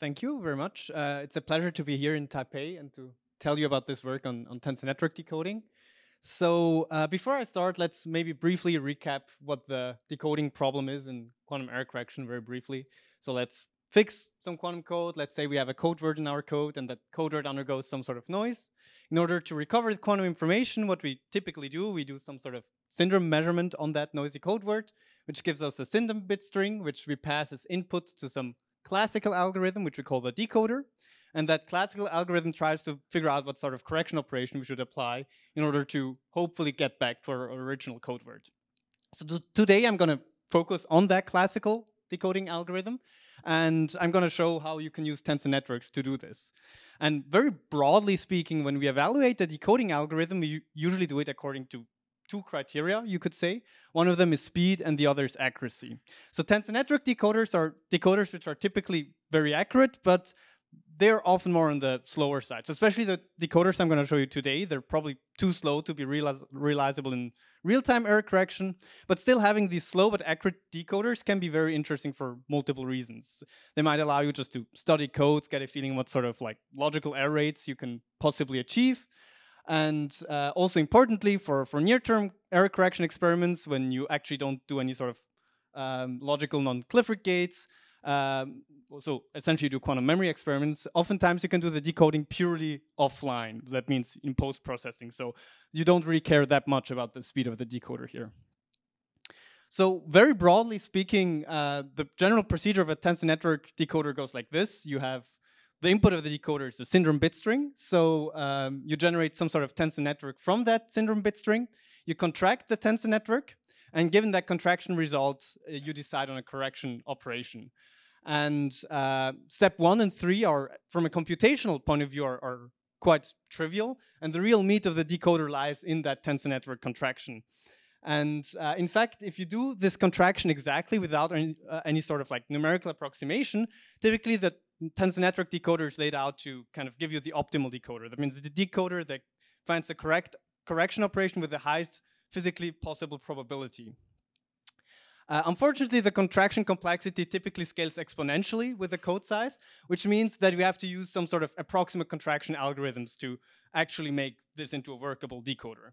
Thank you very much. Uh, it's a pleasure to be here in Taipei and to tell you about this work on, on tensor network decoding. So uh, before I start, let's maybe briefly recap what the decoding problem is in quantum error correction very briefly. So let's fix some quantum code. Let's say we have a code word in our code and that code word undergoes some sort of noise. In order to recover the quantum information, what we typically do, we do some sort of syndrome measurement on that noisy code word, which gives us a syndrome bit string, which we pass as input to some classical algorithm, which we call the decoder. And that classical algorithm tries to figure out what sort of correction operation we should apply in order to hopefully get back to our original code word. So today I'm going to focus on that classical decoding algorithm. And I'm going to show how you can use tensor networks to do this. And very broadly speaking, when we evaluate the decoding algorithm, we usually do it according to two criteria, you could say. One of them is speed and the other is accuracy. So tensor network decoders are decoders which are typically very accurate, but they're often more on the slower side. So especially the decoders I'm going to show you today, they're probably too slow to be realizable in real-time error correction, but still having these slow but accurate decoders can be very interesting for multiple reasons. They might allow you just to study codes, get a feeling what sort of like logical error rates you can possibly achieve. And uh, also importantly, for, for near-term error correction experiments, when you actually don't do any sort of um, logical non-Clifford gates, um, so essentially do quantum memory experiments, oftentimes you can do the decoding purely offline. That means in post-processing. So you don't really care that much about the speed of the decoder here. So very broadly speaking, uh, the general procedure of a tensor network decoder goes like this. You have the input of the decoder is a syndrome bit string. So um, you generate some sort of tensor network from that syndrome bit string. You contract the tensor network. And given that contraction result, uh, you decide on a correction operation. And uh, step one and three are, from a computational point of view, are, are, quite trivial. And the real meat of the decoder lies in that tensor network contraction. And uh, in fact, if you do this contraction exactly without any, uh, any, sort of like numerical approximation, typically the tensor network decoder is laid out to kind of give you the optimal decoder. That means the decoder that finds the correct correction operation with the highest physically possible probability. Uh, unfortunately, the contraction complexity typically scales exponentially with the code size, which means that we have to use some sort of approximate contraction algorithms to actually make this into a workable decoder.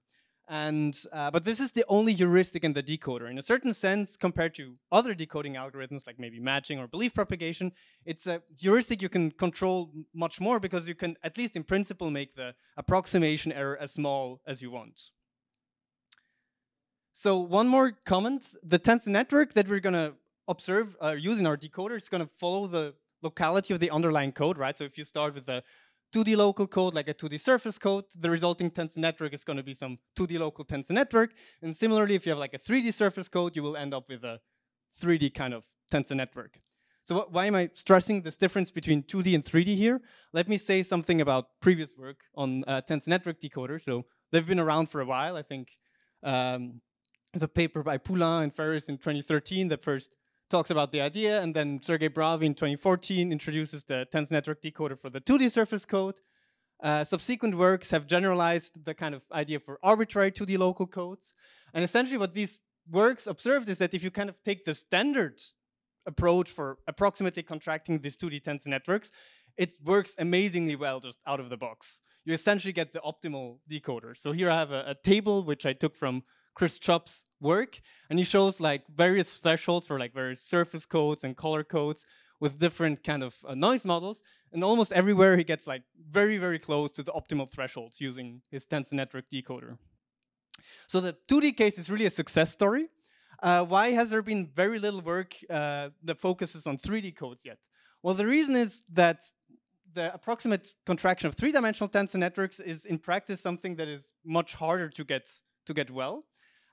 And, uh, but this is the only heuristic in the decoder. In a certain sense, compared to other decoding algorithms, like maybe matching or belief propagation, it's a heuristic you can control much more because you can, at least in principle, make the approximation error as small as you want. So one more comment, the tensor network that we're gonna observe uh, using our decoder is gonna follow the locality of the underlying code, right? So if you start with a 2D local code, like a 2D surface code, the resulting tensor network is gonna be some 2D local tensor network. And similarly, if you have like a 3D surface code, you will end up with a 3D kind of tensor network. So why am I stressing this difference between 2D and 3D here? Let me say something about previous work on uh, tensor network decoder. So they've been around for a while. I think um, there's a paper by Poulin and Ferris in 2013 that first talks about the idea, and then Sergey Bravyi in 2014 introduces the tensor network decoder for the 2D surface code. Uh, subsequent works have generalized the kind of idea for arbitrary 2D local codes. And essentially what these works observed is that if you kind of take the standard approach for approximately contracting these 2D tensor networks, it works amazingly well just out of the box. You essentially get the optimal decoder. So here I have a, a table which I took from Chris Chubb's work, and he shows like various thresholds for like various surface codes and color codes with different kind of uh, noise models, and almost everywhere he gets like very, very close to the optimal thresholds using his tensor network decoder. So the 2D case is really a success story. Uh, why has there been very little work uh, that focuses on 3D codes yet? Well, the reason is that the approximate contraction of three-dimensional tensor networks is in practice something that is much harder to get to get well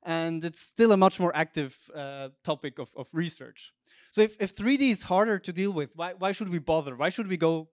and it's still a much more active uh, topic of, of research. So if, if 3D is harder to deal with, why, why should we bother? Why should we go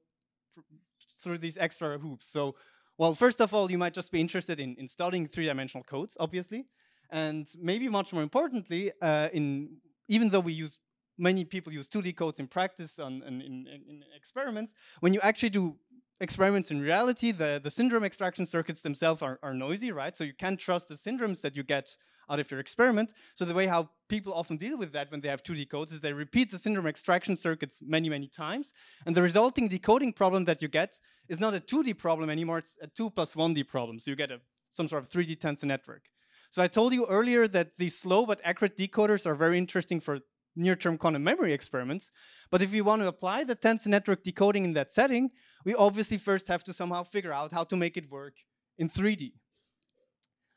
through these extra hoops? So, well, first of all, you might just be interested in, in studying three-dimensional codes, obviously, and maybe much more importantly, uh, in even though we use many people use 2D codes in practice and in, in, in experiments, when you actually do experiments in reality, the, the syndrome extraction circuits themselves are, are noisy, right? So you can't trust the syndromes that you get out of your experiment. So the way how people often deal with that when they have 2D codes is they repeat the syndrome extraction circuits many, many times. And the resulting decoding problem that you get is not a 2D problem anymore, it's a 2 plus 1D problem. So you get a, some sort of 3D tensor network. So I told you earlier that these slow but accurate decoders are very interesting for near-term quantum memory experiments. But if we want to apply the tensor network decoding in that setting, we obviously first have to somehow figure out how to make it work in 3D.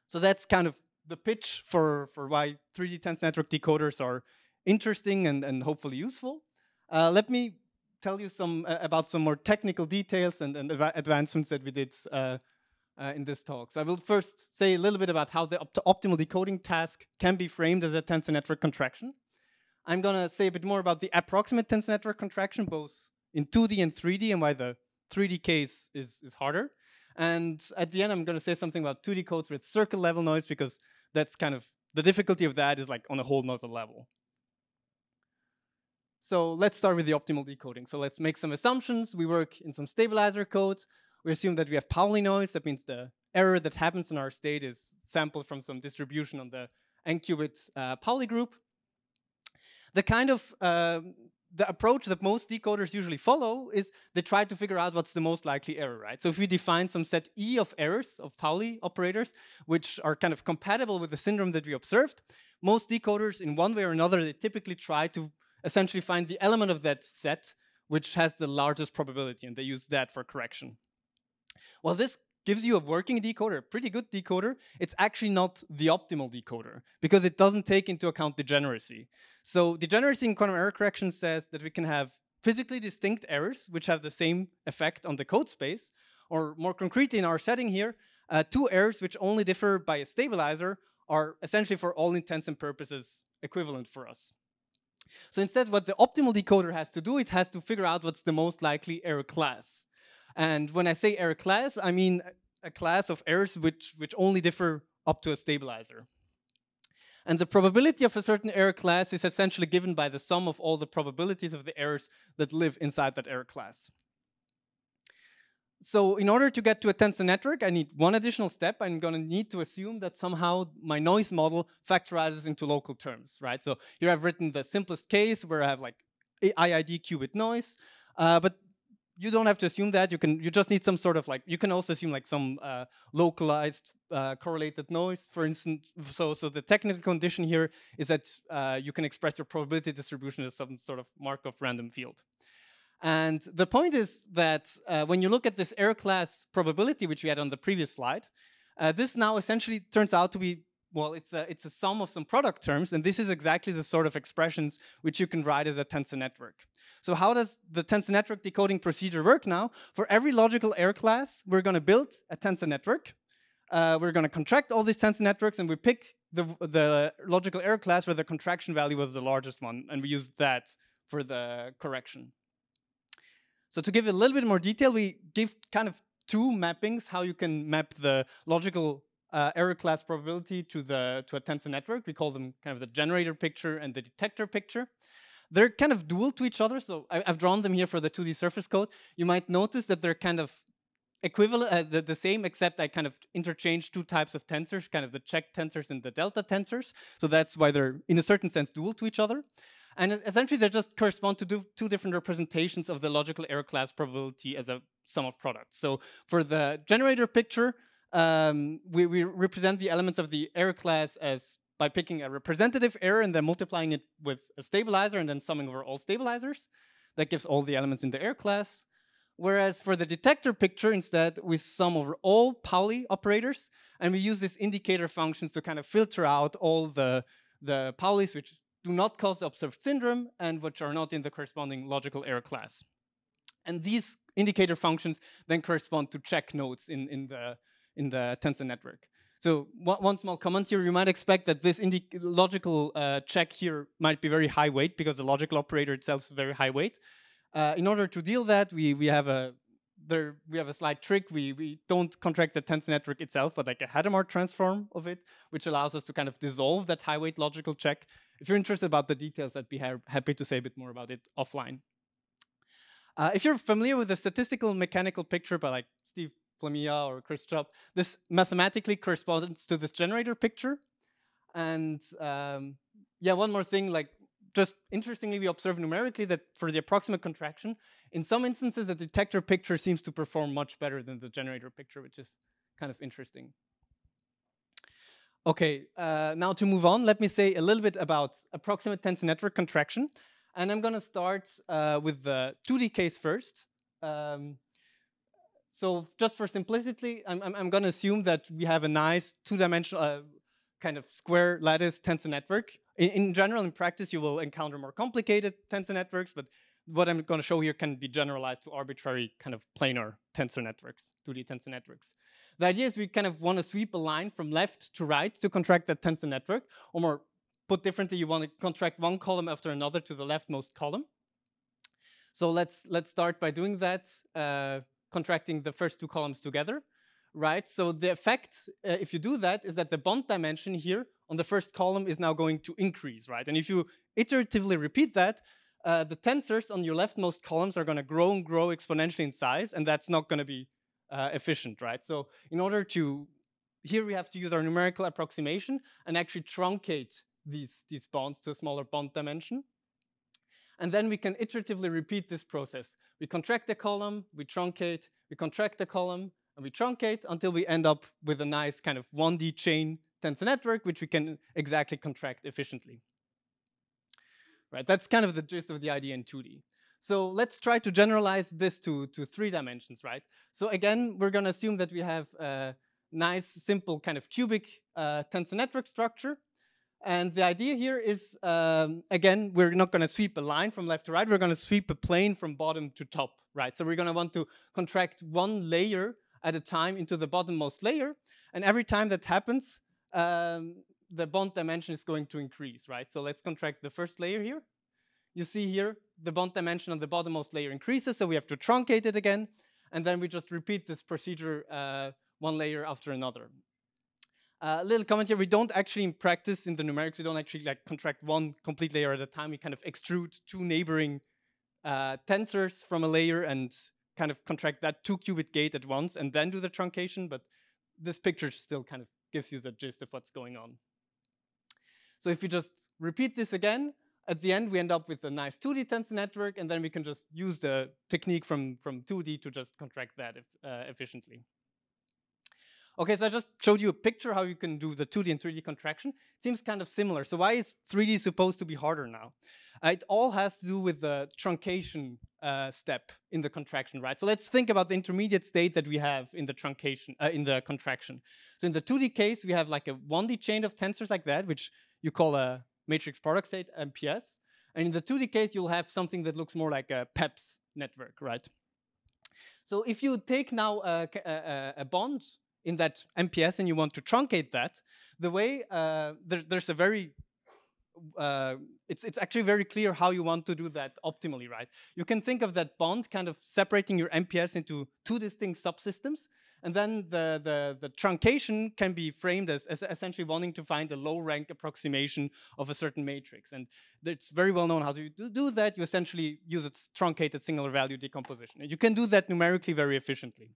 So that's kind of the pitch for, for why 3D tensor network decoders are interesting and, and hopefully useful. Uh, let me tell you some uh, about some more technical details and, and advancements that we did uh, uh, in this talk. So I will first say a little bit about how the opt optimal decoding task can be framed as a tensor network contraction. I'm going to say a bit more about the approximate tensor network contraction, both in 2D and 3D, and why the 3D case is, is harder. And at the end, I'm going to say something about 2D codes with circuit level noise, because that's kind of, the difficulty of that is like on a whole nother level. So let's start with the optimal decoding. So let's make some assumptions. We work in some stabilizer codes. We assume that we have Pauli noise. That means the error that happens in our state is sampled from some distribution on the n-qubit uh, Pauli group the kind of uh, the approach that most decoders usually follow is they try to figure out what's the most likely error, right? So if we define some set E of errors, of Pauli operators, which are kind of compatible with the syndrome that we observed, most decoders in one way or another, they typically try to essentially find the element of that set which has the largest probability, and they use that for correction. Well, this gives you a working decoder, a pretty good decoder, it's actually not the optimal decoder because it doesn't take into account degeneracy. So degeneracy in quantum error correction says that we can have physically distinct errors which have the same effect on the code space, or more concretely in our setting here, uh, two errors which only differ by a stabilizer are essentially for all intents and purposes equivalent for us. So instead what the optimal decoder has to do, it has to figure out what's the most likely error class. And when I say error class, I mean a class of errors which, which only differ up to a stabilizer. And the probability of a certain error class is essentially given by the sum of all the probabilities of the errors that live inside that error class. So in order to get to a tensor network, I need one additional step. I'm going to need to assume that somehow my noise model factorizes into local terms, right? So here I've written the simplest case where I have like IID qubit noise. Uh, but you don't have to assume that. You can you just need some sort of like you can also assume like some uh, localized uh, correlated noise, for instance. So so the technical condition here is that uh, you can express your probability distribution as some sort of Markov random field. And the point is that uh, when you look at this error class probability, which we had on the previous slide, uh, this now essentially turns out to be well, it's a, it's a sum of some product terms, and this is exactly the sort of expressions which you can write as a tensor network. So how does the tensor network decoding procedure work now? For every logical error class, we're going to build a tensor network. Uh, we're going to contract all these tensor networks, and we pick the, the logical error class where the contraction value was the largest one, and we use that for the correction. So to give a little bit more detail, we give kind of two mappings, how you can map the logical uh, error class probability to the to a tensor network. We call them kind of the generator picture and the detector picture. They're kind of dual to each other, so I, have drawn them here for the 2D surface code. You might notice that they're kind of equivalent, uh, the, the same, except I kind of interchange two types of tensors, kind of the check tensors and the delta tensors. So that's why they're, in a certain sense, dual to each other. And essentially, they just correspond to two different representations of the logical error class probability as a sum of products. So for the generator picture, um, we, we represent the elements of the error class as by picking a representative error and then multiplying it with a stabilizer and then summing over all stabilizers. That gives all the elements in the error class. Whereas for the detector picture, instead, we sum over all Pauli operators, and we use these indicator functions to kind of filter out all the, the Paulis which do not cause the observed syndrome and which are not in the corresponding logical error class. And these indicator functions then correspond to check nodes in, in the in the tensor network. So one, small comment here, you might expect that this logical uh, check here might be very high weight because the logical operator itself is very high weight. Uh, in order to deal that, we, we have a there we have a slight trick. We we don't contract the tensor network itself, but like a Hadamard transform of it, which allows us to kind of dissolve that high weight logical check. If you're interested about the details, I'd be ha happy to say a bit more about it offline. Uh, if you're familiar with the statistical mechanical picture by like Steve Flammia or Chubb, this mathematically corresponds to this generator picture. And um, yeah, one more thing, like just interestingly, we observe numerically that for the approximate contraction, in some instances, the detector picture seems to perform much better than the generator picture, which is kind of interesting. Okay, uh, now to move on, let me say a little bit about approximate tensor network contraction. And I'm going to start uh, with the 2D case first. Um, so just for simplicity, I'm, I'm, I'm going to assume that we have a nice two-dimensional uh, kind of square lattice tensor network. In, in, general, in practice, you will encounter more complicated tensor networks, but what I'm going to show here can be generalized to arbitrary kind of planar tensor networks, 2D tensor networks. The idea is we kind of want to sweep a line from left to right to contract that tensor network, or more put differently, you want to contract one column after another to the leftmost column. So let's let's start by doing that, uh, contracting the first two columns together, right? So the effect, uh, if you do that, is that the bond dimension here on the first column is now going to increase, right? And if you iteratively repeat that, uh, the tensors on your leftmost columns are going to grow and grow exponentially in size, and that's not going to be uh, efficient, right? So in order to, here we have to use our numerical approximation and actually truncate these, these bonds to a smaller bond dimension. And then we can iteratively repeat this process. We contract the column, we truncate, we contract the column, and we truncate until we end up with a nice kind of 1D chain tensor network, which we can exactly contract efficiently. Right, that's kind of the gist of the idea in 2D. So let's try to generalize this to, to three dimensions, right? So again, we're gonna assume that we have a nice, simple kind of cubic uh, tensor network structure and the idea here is, um, again, we're not going to sweep a line from left to right. We're going to sweep a plane from bottom to top, right? So we're going to want to contract one layer at a time into the bottommost layer. And every time that happens, um, the bond dimension is going to increase, right? So let's contract the first layer here. You see here, the bond dimension on the bottommost layer increases, so we have to truncate it again. And then we just repeat this procedure uh, one layer after another. A uh, little comment here, we don't actually in practice in the numerics, we don't actually like contract one complete layer at a time. We kind of extrude two neighboring uh, tensors from a layer and kind of contract that two qubit gate at once and then do the truncation, but this picture still kind of gives you the gist of what's going on. So if you just repeat this again, at the end we end up with a nice 2D tensor network and then we can just use the technique from, from 2D to just contract that if, uh, efficiently. Okay, so I just showed you a picture how you can do the 2D and 3D contraction. It seems kind of similar. So why is 3D supposed to be harder now? Uh, it all has to do with the truncation uh, step in the contraction, right? So let's think about the intermediate state that we have in the truncation, uh, in the contraction. So in the 2D case, we have like a 1D chain of tensors like that, which you call a matrix product state, MPS. And in the 2D case, you'll have something that looks more like a PEPS network, right? So if you take now a, a, a bond in that MPS and you want to truncate that, the way uh, there, there's a very uh, it's it's actually very clear how you want to do that optimally, right? You can think of that bond kind of separating your MPS into two distinct subsystems, and then the the, the truncation can be framed as, as essentially wanting to find a low rank approximation of a certain matrix, and it's very well known how to do, do that. You essentially use a truncated singular value decomposition, and you can do that numerically very efficiently.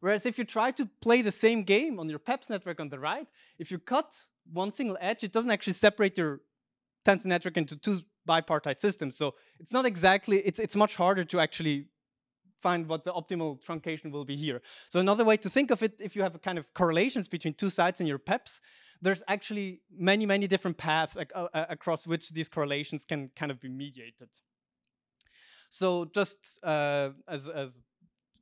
Whereas if you try to play the same game on your PEPS network on the right, if you cut one single edge, it doesn't actually separate your tensor network into two bipartite systems. So it's not exactly, it's, it's much harder to actually find what the optimal truncation will be here. So another way to think of it, if you have a kind of correlations between two sides in your PEPs, there's actually many, many different paths ac uh, across which these correlations can kind of be mediated. So just uh, as, as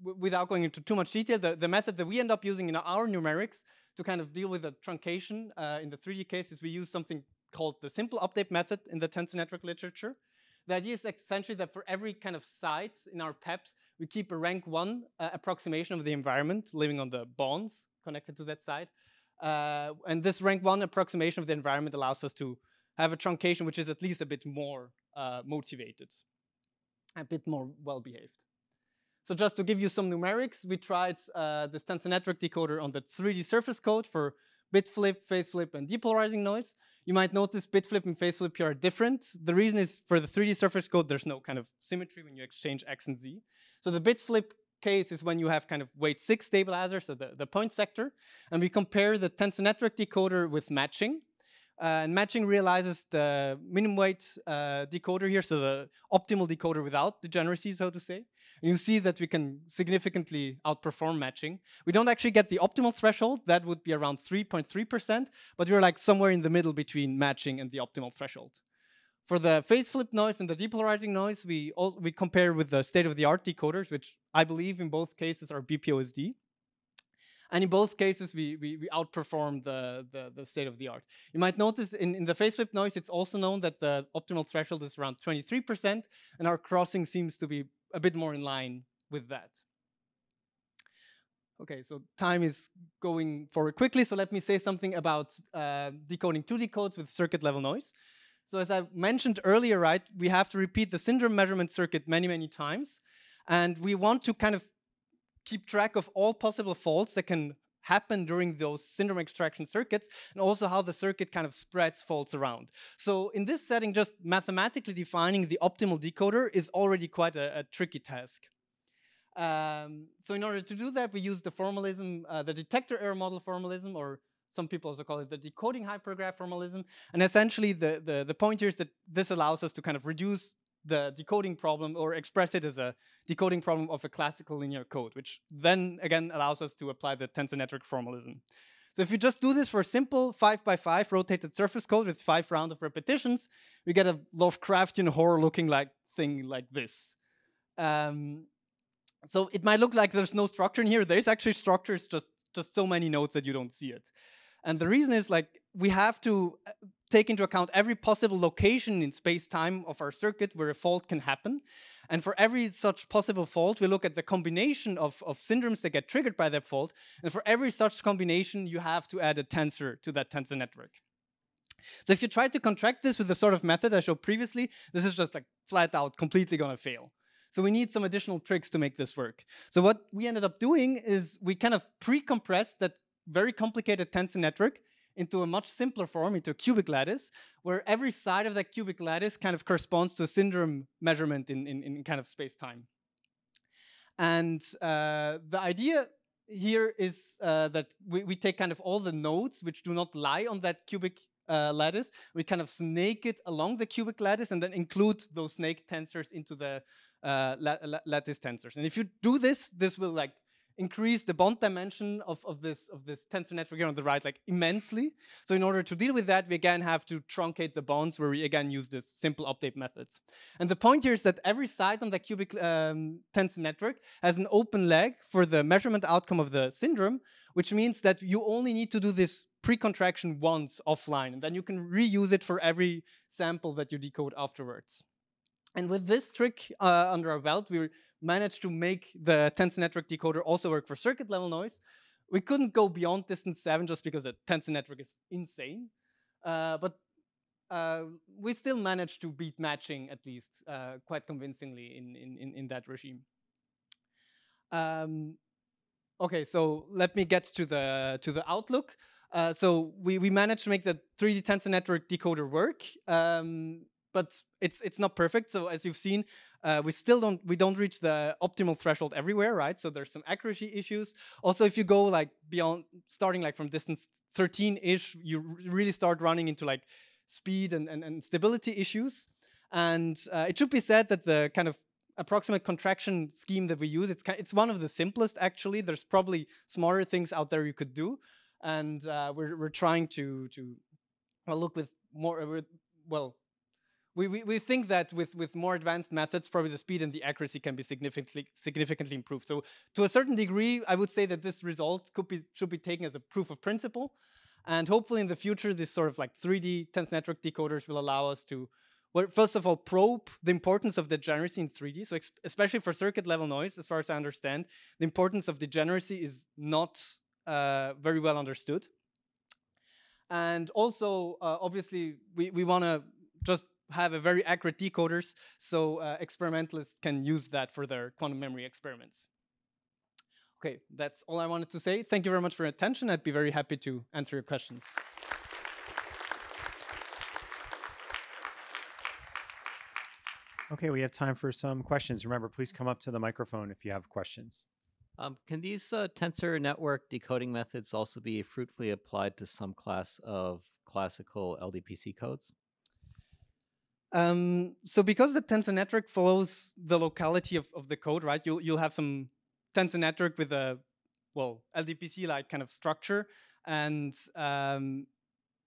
without going into too much detail, the, the method that we end up using in our numerics to kind of deal with the truncation uh, in the 3D case is we use something called the simple update method in the tensor network literature. The idea is essentially that for every kind of site in our PEPs, we keep a rank one uh, approximation of the environment living on the bonds connected to that site. Uh, and this rank one approximation of the environment allows us to have a truncation which is at least a bit more uh, motivated, a bit more well-behaved. So just to give you some numerics, we tried uh, this tensor network decoder on the 3D surface code for bit flip, phase flip, and depolarizing noise. You might notice bit flip and phase flip here are different. The reason is for the 3D surface code, there's no kind of symmetry when you exchange X and Z. So the bit flip case is when you have kind of weight six stabilizer, so the, the point sector, and we compare the tensor network decoder with matching. Uh, and matching realizes the minimum weight uh, decoder here, so the optimal decoder without degeneracy, so to say. And you see that we can significantly outperform matching. We don't actually get the optimal threshold, that would be around 3.3%, but we're like somewhere in the middle between matching and the optimal threshold. For the phase flip noise and the depolarizing noise, we, we compare with the state-of-the-art decoders, which I believe in both cases are BPOSD. And in both cases, we, we, we outperform the, the, the, state of the art. You might notice in, in the flip noise, it's also known that the optimal threshold is around 23%, and our crossing seems to be a bit more in line with that. Okay, so time is going forward quickly, so let me say something about uh, decoding 2D codes with circuit level noise. So as I mentioned earlier, right, we have to repeat the syndrome measurement circuit many, many times. And we want to kind of keep track of all possible faults that can happen during those syndrome extraction circuits and also how the circuit kind of spreads faults around. So in this setting, just mathematically defining the optimal decoder is already quite a, a tricky task. Um, so in order to do that, we use the formalism, uh, the detector error model formalism, or some people also call it the decoding hypergraph formalism. And essentially, the, the, the point here is that this allows us to kind of reduce the decoding problem or express it as a decoding problem of a classical linear code, which then again allows us to apply the tensor network formalism. So if you just do this for a simple 5 by 5 rotated surface code with five rounds of repetitions, we get a Lovecraftian horror looking like thing like this. Um, so it might look like there's no structure in here. There's actually structure, it's just, just so many nodes that you don't see it. And the reason is like we have to uh, take into account every possible location in space-time of our circuit where a fault can happen. And for every such possible fault, we look at the combination of, of syndromes that get triggered by that fault. And for every such combination, you have to add a tensor to that tensor network. So if you try to contract this with the sort of method I showed previously, this is just like flat out completely gonna fail. So we need some additional tricks to make this work. So what we ended up doing is we kind of pre-compress that very complicated tensor network into a much simpler form, into a cubic lattice, where every side of that cubic lattice kind of corresponds to a syndrome measurement in, in, in kind of space-time. And uh, the idea here is uh, that we, we take kind of all the nodes which do not lie on that cubic uh, lattice, we kind of snake it along the cubic lattice and then include those snake tensors into the uh, lattice tensors. And if you do this, this will like increase the bond dimension of, of, this, of this tensor network here on the right like immensely. So in order to deal with that, we again have to truncate the bonds where we again use this simple update methods. And the point here is that every site on the cubic um, tensor network has an open leg for the measurement outcome of the syndrome, which means that you only need to do this pre-contraction once offline, and then you can reuse it for every sample that you decode afterwards. And with this trick uh, under our belt, we managed to make the tensor network decoder also work for circuit level noise. We couldn't go beyond distance 7 just because the tensor network is insane. Uh, but uh, we still managed to beat matching at least uh, quite convincingly in, in, in, that regime. Um, okay, so let me get to the, to the outlook. Uh, so we, we managed to make the 3D tensor network decoder work, um, but it's, it's not perfect. So as you've seen, uh, we still don't we don't reach the optimal threshold everywhere, right? So there's some accuracy issues. Also, if you go like beyond starting like from distance 13-ish, you really start running into like speed and, and, and stability issues. And uh, it should be said that the kind of approximate contraction scheme that we use, it's, it's one of the simplest actually. There's probably smarter things out there you could do. And uh, we're, we're trying to, to well, look with more, with, well, we, we, we think that with, with more advanced methods, probably the speed and the accuracy can be significantly significantly improved. So to a certain degree, I would say that this result could be should be taken as a proof of principle. And hopefully in the future, this sort of like 3D tensor network decoders will allow us to, well, first of all, probe the importance of degeneracy in 3D. So especially for circuit level noise, as far as I understand, the importance of degeneracy is not uh, very well understood. And also, uh, obviously, we, we want to just have a very accurate decoders, so uh, experimentalists can use that for their quantum memory experiments. Okay, that's all I wanted to say. Thank you very much for your attention. I'd be very happy to answer your questions. Okay, we have time for some questions. Remember, please come up to the microphone if you have questions. Um, can these uh, tensor network decoding methods also be fruitfully applied to some class of classical LDPC codes? Um, so because the tensor network follows the locality of, of the code, right? You'll you'll have some tensor network with a well LDPC like kind of structure, and um,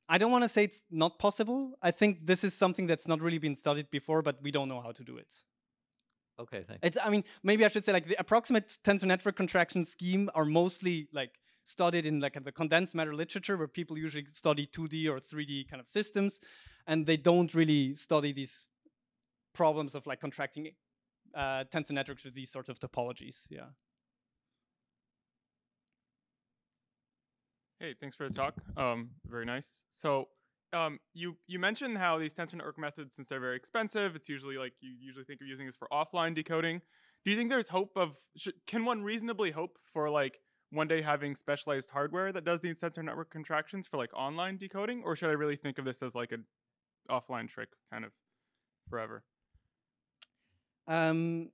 I don't want to say it's not possible. I think this is something that's not really been studied before, but we don't know how to do it. Okay, thanks. It's I mean maybe I should say like the approximate tensor network contraction scheme are mostly like studied in like the condensed matter literature where people usually study 2D or 3D kind of systems and they don't really study these problems of like contracting uh, tensor networks with these sorts of topologies. Yeah. Hey, thanks for the talk. Um, very nice. So um, you you mentioned how these tensor network methods, since they're very expensive, it's usually like you usually think of using this for offline decoding. Do you think there's hope of can one reasonably hope for like one day having specialized hardware that does the tensor network contractions for like online decoding, or should I really think of this as like an offline trick kind of forever? Um,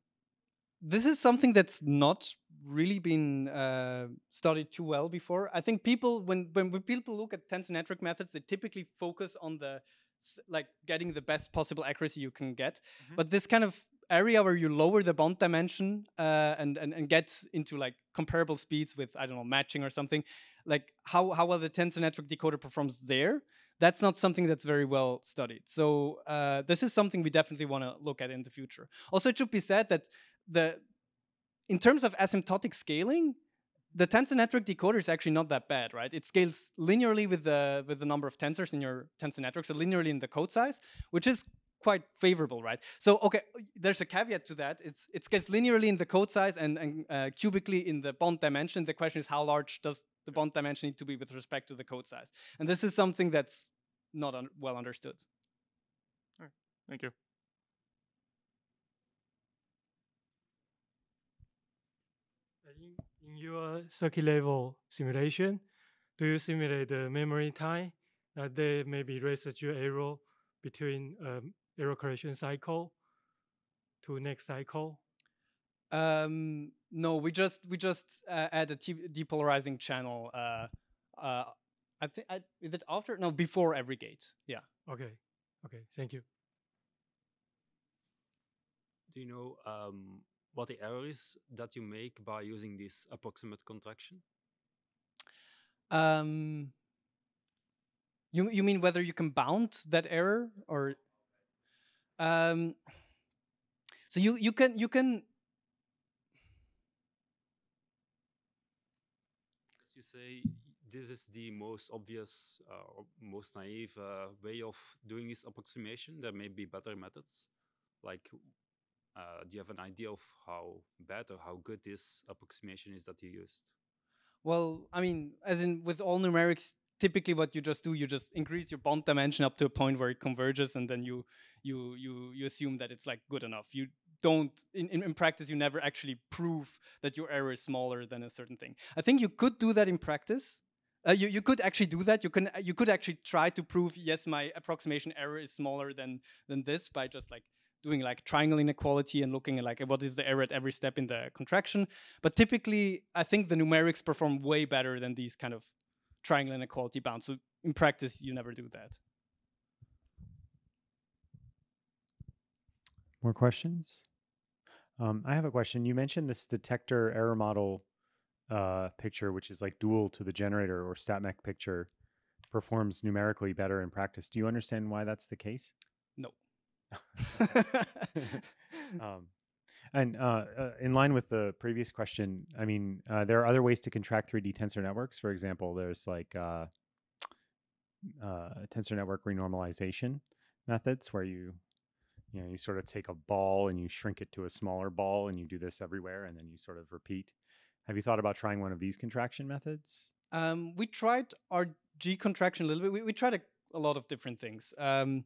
this is something that's not really been uh, studied too well before. I think people, when when people look at tensor network methods, they typically focus on the like getting the best possible accuracy you can get. Mm -hmm. But this kind of area where you lower the bond dimension uh, and, and and get into like comparable speeds with I don't know matching or something, like how how well the tensor network decoder performs there. That's not something that's very well studied. So uh, this is something we definitely want to look at in the future. Also, it should be said that the in terms of asymptotic scaling, the tensor network decoder is actually not that bad, right? It scales linearly with the with the number of tensors in your tensor network, so linearly in the code size, which is quite favorable, right? So, okay, there's a caveat to that. It's, it scales linearly in the code size and, and uh, cubically in the bond dimension. The question is how large does the bond dimension need to be with respect to the code size? And this is something that's not un well understood. All right, thank you. In, in your circuit level simulation, do you simulate the memory time that there may be residual error between um, error correction cycle to next cycle? Um, no, we just we just uh, add a depolarizing channel. Uh, uh, I think is it after? No, before every gate. Yeah. Okay. Okay. Thank you. Do you know um, what the error is that you make by using this approximate contraction? Um, you you mean whether you can bound that error or um, so you you can you can. As you say, this is the most obvious, uh, most naive uh, way of doing this approximation. There may be better methods. Like, uh, do you have an idea of how bad or how good this approximation is that you used? Well, I mean, as in with all numerics, typically what you just do, you just increase your bond dimension up to a point where it converges, and then you you you you assume that it's like good enough. You don't in, in, in practice you never actually prove that your error is smaller than a certain thing. I think you could do that in practice. Uh, you, you could actually do that. You can you could actually try to prove yes, my approximation error is smaller than than this by just like doing like triangle inequality and looking at like what is the error at every step in the contraction. But typically, I think the numerics perform way better than these kind of triangle inequality bound. So in practice, you never do that. More questions? Um, I have a question. You mentioned this detector error model uh, picture, which is like dual to the generator or StatMech picture, performs numerically better in practice. Do you understand why that's the case? No. um, and uh, uh, in line with the previous question, I mean, uh, there are other ways to contract 3D tensor networks. For example, there's like uh, uh, tensor network renormalization methods where you, you know, you sort of take a ball and you shrink it to a smaller ball, and you do this everywhere, and then you sort of repeat. Have you thought about trying one of these contraction methods? Um, we tried RG contraction a little bit. We, we tried a, a lot of different things. Um,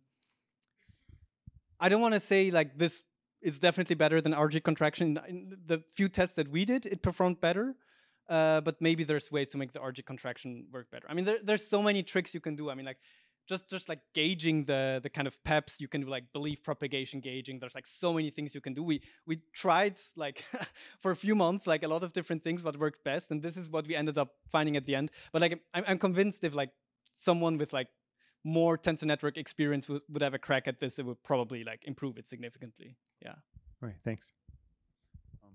I don't want to say like this it's definitely better than RG contraction. In the few tests that we did, it performed better. Uh, but maybe there's ways to make the RG contraction work better. I mean, there, there's so many tricks you can do. I mean, like just just like gauging the the kind of PEPs, you can do like belief propagation gauging. There's like so many things you can do. We we tried like for a few months, like a lot of different things what worked best, and this is what we ended up finding at the end. But like I'm, I'm convinced if like someone with like more tensor network experience would, would have a crack at this, it would probably like improve it significantly. Yeah. All right, thanks. Um,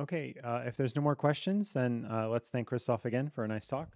okay, uh, if there's no more questions, then uh, let's thank Christophe again for a nice talk.